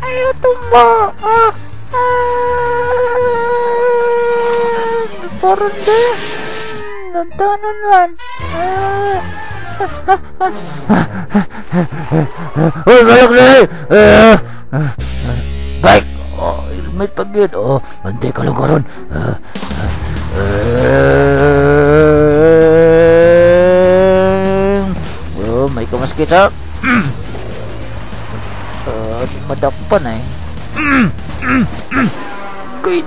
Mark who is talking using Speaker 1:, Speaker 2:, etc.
Speaker 1: Ayaw tumba. Ah. Ah. Parang di. Nagtanan man. Ah.
Speaker 2: Oh, galak na eh! Bike! Oh, helmet pag. Oh, antay ka lang karon. Ah, ah, ah. Oh, may kumaskit ha. 呃，你们的笨哎！嗯嗯嗯，给你。